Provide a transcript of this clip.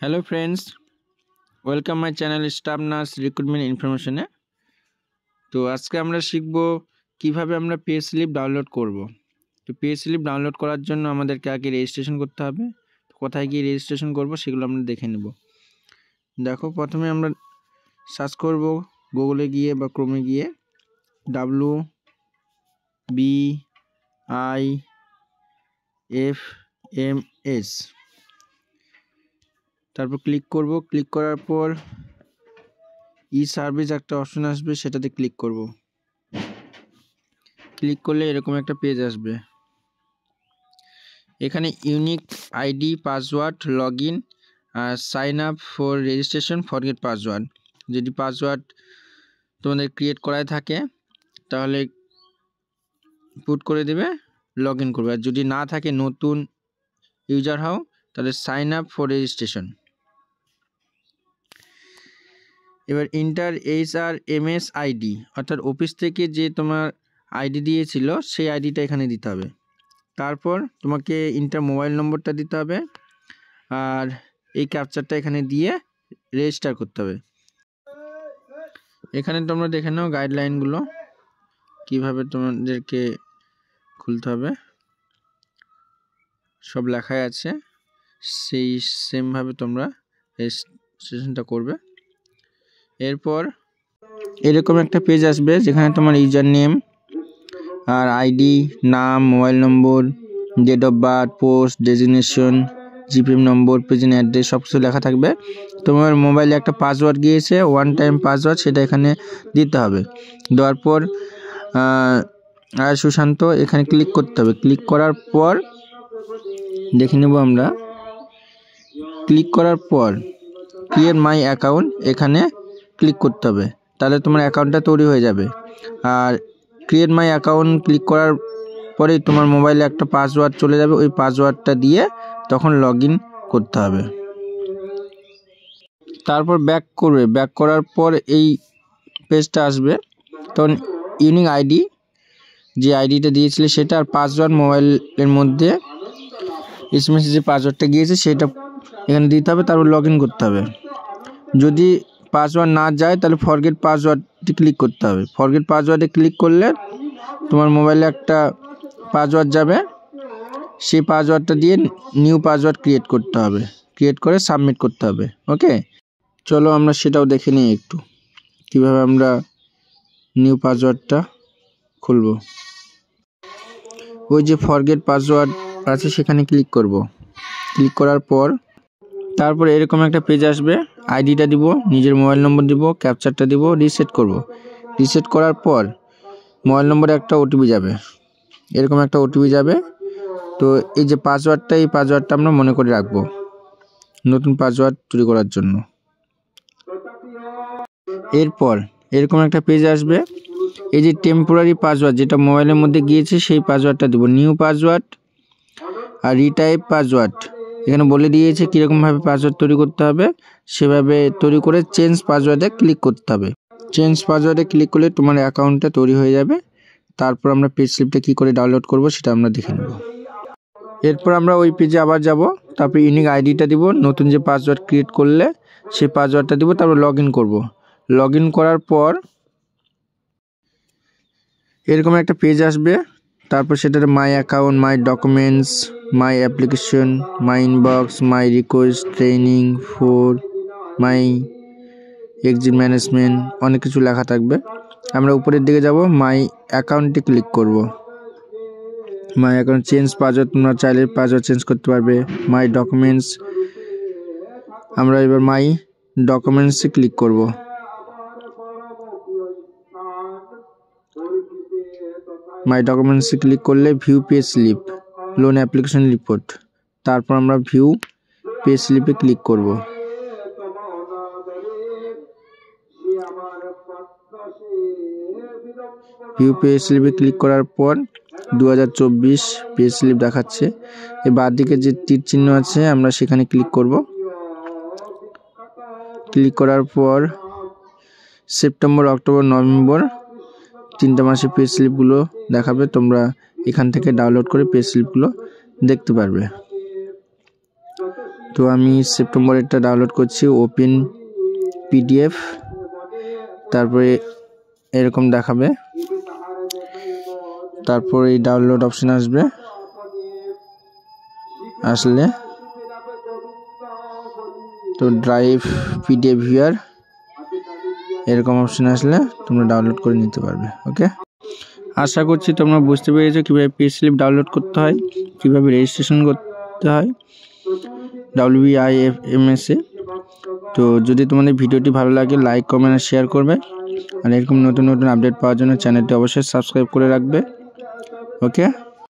Hello friends welcome my channel staff nurse recruitment ইনফরমেশনে তো আজকে আমরা শিখব কীভাবে আমরা পে স্লিপ ডাউনলোড করব। তো পে স্লিপ ডাউনলোড করার জন্য আমাদেরকে আগে রেজিস্ট্রেশন করতে হবে। কোথায় গিয়ে রেজিস্ট্রেশন করব সেগুলো আমরা দেখে নেব। দেখো, প্রথমে আমরা সার্চ করব গুগলে গিয়ে বা ক্রমে গিয়ে। W B I F M S তারপর ক্লিক করব। ক্লিক করার পর ই সার্ভিস একটা অপশন আসবে, সেটাতে ক্লিক করব। ক্লিক করলে এরকম একটা পেজ আসবে। এখানে unique ID password log in R sign up for registration forget password যদি পাসওয়ার্ড তোমাদের ক্রিয়েট করায় থাকে, তাহলে পুট করে দেবে লগ ইন করবে। আর যদি না থাকে, নতুন ইউজার হও তাহলে সাইন আপ ফর রেজিস্ট্রেশন এবার enter H R M S ID অর্থাৎ অফিস থেকে যে তোমার আইডি দিয়েছিল, সেই আইডিটা এখানে দিতে হবে। তারপর তোমাকে ইন্টার মোবাইল নম্বরটা দিতে হবে, আর এই ক্যাপচারটা এখানে দিয়ে রেজিস্টার করতে হবে। এখানে তোমরা দেখে নাও গাইডলাইনগুলো কীভাবে তোমাদেরকে খুলতে হবে। সব লেখাই আছে। সেই সেমভাবে তোমরা রেজিস্ট্রেশনটা করবে। এরপর এরকম একটা পেজ আসবে যেখানে তোমার ইউজার নেম আর আইডি নাম mobile number date of birth post designation G P M number present address সব কিছু লেখা থাকবে। তোমার মোবাইলে একটা পাসওয়ার্ড গিয়েছে ওয়ান টাইম পাসওয়ার্ড সেটা এখানে দিতে হবে। দেওয়ার পর আর সুশান্ত এখানে ক্লিক করতে হবে। ক্লিক করার পর দেখে নেব আমরা ক্লিক করার পর ক্রিয়েট মাই অ্যাকাউন্ট এখানে ক্লিক করতে হবে। তাহলে তোমার অ্যাকাউন্টটা তৈরি হয়ে যাবে। আর ক্রিয়েট মাই অ্যাকাউন্ট ক্লিক করার পরেই তোমার মোবাইলে একটা পাসওয়ার্ড চলে যাবে। ওই পাসওয়ার্ডটা দিয়ে তখন লগ করতে হবে। তারপর ব্যাক করবে। ব্যাক করার পর এই পেজটা আসবে। তখন ইউনিক আইডি যে আইডিটা দিয়েছিলে সেটা আর পাসওয়ার্ড মোবাইলের মধ্যে এসএমএসে যে পাসওয়ার্ডটা গিয়েছে সেটা এখানে দিতে হবে, তারপর লগ করতে হবে। যদি পাসওয়ার্ড না যায়, তাহলে ফরগেট পাসওয়ার্ডটি ক্লিক করতে হবে। ফরগেট পাসওয়ার্ডে ক্লিক করলে তোমার মোবাইলে একটা পাসওয়ার্ড যাবে। সেই পাসওয়ার্ডটা দিয়ে নিউ পাসওয়ার্ড ক্রিয়েট করতে হবে। ক্রিয়েট করে সাবমিট করতে হবে। ওকে চলো আমরা সেটাও দেখে নিই একটু। কীভাবে আমরা নিউ পাসওয়ার্ডটা খুলব। ওই যে ফরগেট পাসওয়ার্ড আছে, সেখানে ক্লিক করব। ক্লিক করার পর তারপর এরকম একটা পেজ আসবে। আইডিটা দিব, নিজের মোবাইল নম্বর দিব ক্যাপচারটা দিব রিসেট করব। রিসেট করার পর মোবাইল নম্বরে একটা ওটিপি যাবে। এরকম একটা ওটিপি যাবে। তো এই যে পাসওয়ার্ডটা এই পাসওয়ার্ডটা আমরা মনে করে রাখব। নতুন পাসওয়ার্ড তৈরি করার জন্য। এরপর এরকম একটা পেজ আসবে। এই যে টেম্পোরারি পাসওয়ার্ড যেটা মোবাইলের মধ্যে গিয়েছে, সেই পাসওয়ার্ডটা দেবো। নিউ পাসওয়ার্ড আর রিটাইপ পাসওয়ার্ড এখানে বলে দিয়েছে কীরকমভাবে পাসওয়ার্ড তৈরি করতে হবে। সেভাবে তৈরি করে চেঞ্জ পাসওয়ার্ডে ক্লিক করতে হবে। চেঞ্জ পাসওয়ার্ডে ক্লিক করলে তোমার অ্যাকাউন্টটা তৈরি হয়ে যাবে। তারপর আমরা পেজ স্লিপটা কী করে ডাউনলোড করব সেটা আমরা দেখে নেব। এরপর আমরা ওই পেজে আবার যাব। তারপর ইউনিক আইডিটা দিব, নতুন যে পাসওয়ার্ড ক্রিয়েট করলে সেই পাসওয়ার্ডটা দিব, তারপর লগ ইন করব। লগ ইন করার পর এরকম একটা পেজ আসবে। তারপর সেটাতে my account my documents my application my inbox my request training for my exit management অনেক কিছু লেখা থাকবে। আমরা উপরের দিকে যাব মাই অ্যাকাউন্টে ক্লিক করব। মাই অ্যাকাউন্ট চেঞ্জ পাসওয়ার্ড তোমরা চাইলে পাসওয়ার্ড চেঞ্জ করতে পারবে। মাই ডকুমেন্টস আমরা এবার মাই ডকুমেন্টসে ক্লিক করব। মাই ডকুমেন্টসে ক্লিক করলে view pay slip loan application report তারপর আমরা ভিউ পে স্লিপে ক্লিক করব। ভিউ পে স্লিপে ক্লিক করার পর দু হাজার চব্বিশ পে স্লিপ দেখাচ্ছে। এই বাদ দিকে যে তীর চিহ্ন আছে, আমরা সেখানে ক্লিক করব। ক্লিক করার পর সেপ্টেম্বর অক্টোবর নভেম্বর তিনটা মাসে পে স্লিপগুলো দেখাবে, তোমরা এখান থেকে ডাউনলোড করে পে স্লিপগুলো দেখতে পারবে। তো আমি সেপ্টেম্বরেরটা ডাউনলোড করছি ওপেন পিডিএফ তারপরে এরকম দেখাবে। তারপর এই ডাউনলোড অপশন আসবে। আসলে তো ড্রাইভ পিডিএফ ভিউয়ার এরকম অপশন আসলে তোমরা ডাউনলোড করে নিতে পারবে ওকে আশা করছি তোমরা বুঝতে পেরেছ কীভাবে পে স্লিপ ডাউনলোড করতে হয়, কীভাবে রেজিস্ট্রেশন করতে হয় ডাব্লিউবিআই এফ এম এস তো যদি তোমাদের ভিডিওটি ভালো লাগে লাইক কমেন্ট আর শেয়ার করবে। আর এরকম নতুন নতুন আপডেট পাওয়ার জন্য চ্যানেলটি অবশ্যই সাবস্ক্রাইব করে রাখবে ওকে